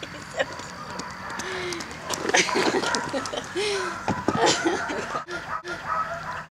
He's so.